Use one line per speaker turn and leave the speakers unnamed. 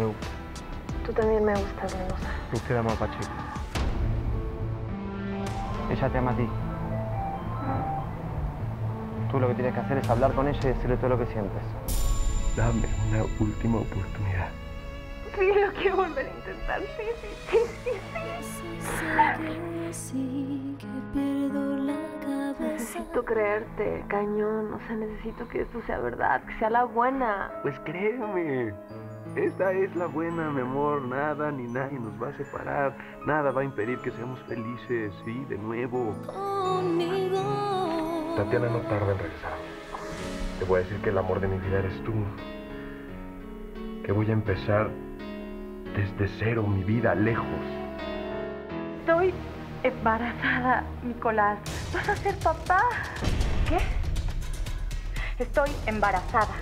Me gusta.
Tú también me gustas, Mendoza.
Usted ama a Pacheco. Ella te ama a ti. Tú lo que tienes que hacer es hablar con ella y decirle todo lo que sientes.
Dame una última oportunidad.
Sí, lo quiero volver a intentar. Sí, sí, sí, sí,
sí. que pierdo la cabeza.
Necesito creerte, cañón. O sea, necesito que esto sea verdad, que sea la buena.
Pues créeme. Esta es la buena, mi amor. Nada ni nadie nos va a separar. Nada va a impedir que seamos felices, sí, de nuevo.
Conmigo.
Tatiana no tarda en regresar. Te voy a decir que el amor de mi vida eres tú. Que voy a empezar desde cero mi vida lejos.
Estoy embarazada, Nicolás. ¿Vas a ser papá?
¿Qué? Estoy embarazada.